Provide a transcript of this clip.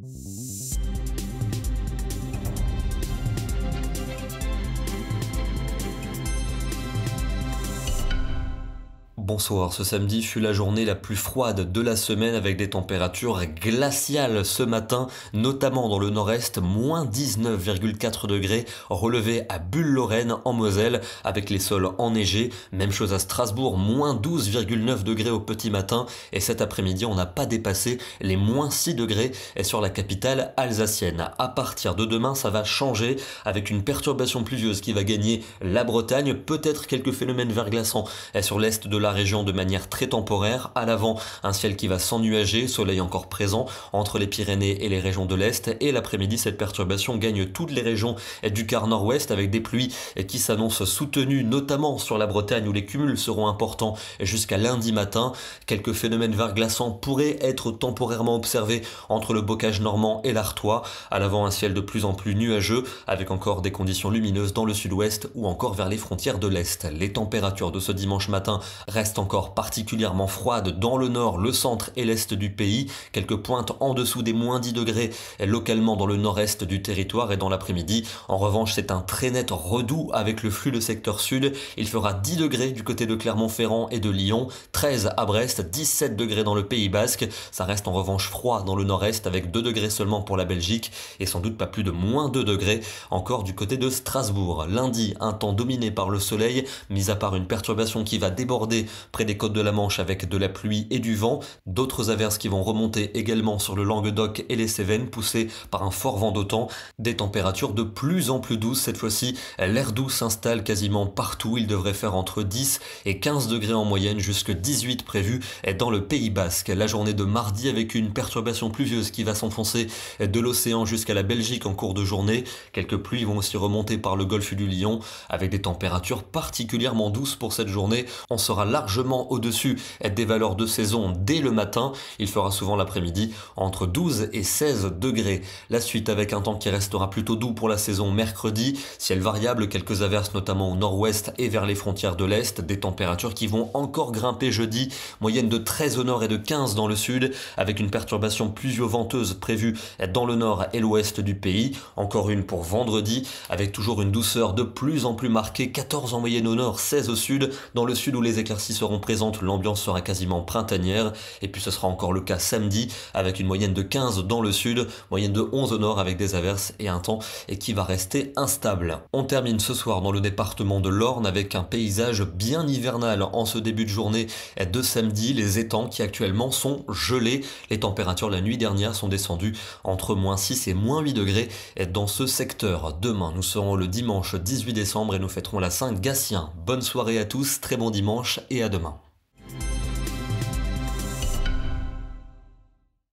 Thank you. Bonsoir, ce samedi fut la journée la plus froide de la semaine avec des températures glaciales. Ce matin, notamment dans le nord-est, moins 19,4 degrés, relevé à Bulle-Lorraine en Moselle avec les sols enneigés. Même chose à Strasbourg, moins 12,9 degrés au petit matin. Et cet après-midi on n'a pas dépassé les moins 6 degrés. Sur la capitale alsacienne. À partir de demain ça va changer. Avec une perturbation pluvieuse qui va gagner la Bretagne, peut-être quelques phénomènes verglaçants. Sur l'est de la région de manière très temporaire. À l'avant, un ciel qui va s'ennuager, soleil encore présent entre les Pyrénées et les régions de l'Est. Et l'après-midi, cette perturbation gagne toutes les régions du quart nord-ouest avec des pluies qui s'annoncent soutenues, notamment sur la Bretagne où les cumuls seront importants jusqu'à lundi matin. Quelques phénomènes verglaçants pourraient être temporairement observés entre le bocage normand et l'Artois. À l'avant, un ciel de plus en plus nuageux avec encore des conditions lumineuses dans le sud-ouest ou encore vers les frontières de l'Est. Les températures de ce dimanche matin restent encore particulièrement froide dans le nord, le centre et l'est du pays, quelques pointes en dessous des moins 10 degrés localement dans le nord-est du territoire et dans l'après-midi. En revanche, c'est un très net redout avec le flux de secteur sud. Il fera 10 degrés du côté de Clermont-Ferrand et de Lyon, 13 à Brest, 17 degrés dans le Pays Basque. Ça reste en revanche froid dans le nord-est avec 2 degrés seulement pour la Belgique et sans doute pas plus de moins 2 degrés encore du côté de Strasbourg. Lundi, un temps dominé par le soleil, mis à part une perturbation qui va déborder près des côtes de la Manche avec de la pluie et du vent. D'autres averses qui vont remonter également sur le Languedoc et les Cévennes, poussées par un fort vent d'autant. Des températures de plus en plus douces cette fois-ci. L'air doux s'installe quasiment partout. Il devrait faire entre 10 et 15 degrés en moyenne, jusque 18 prévus dans le Pays Basque. La journée de mardi avec une perturbation pluvieuse qui va s'enfoncer de l'océan jusqu'à la Belgique en cours de journée. Quelques pluies vont aussi remonter par le golfe du Lion avec des températures particulièrement douces pour cette journée. On sera largement au-dessus des valeurs de saison dès le matin. Il fera souvent l'après-midi entre 12 et 16 degrés. La suite avec un temps qui restera plutôt doux pour la saison mercredi. Ciel variable, quelques averses notamment au nord-ouest et vers les frontières de l'est. Des températures qui vont encore grimper jeudi. Moyenne de 13 au nord et de 15 dans le sud avec une perturbation pluvio-venteuse prévue dans le nord et l'ouest du pays. Encore une pour vendredi avec toujours une douceur de plus en plus marquée. 14 en moyenne au nord, 16 au sud. Dans le sud où les éclaircies seront présentes, l'ambiance sera quasiment printanière. Et puis ce sera encore le cas samedi avec une moyenne de 15 dans le sud, moyenne de 11 au nord avec des averses et un temps et qui va rester instable. On termine ce soir dans le département de l'Orne avec un paysage bien hivernal en ce début de journée de samedi. Les étangs qui actuellement sont gelés. Les températures la nuit dernière sont descendues entre moins 6 et moins 8 degrés dans ce secteur. Demain, nous serons le dimanche 18 décembre et nous fêterons la Saint Gatien. Bonne soirée à tous, très bon dimanche et à demain.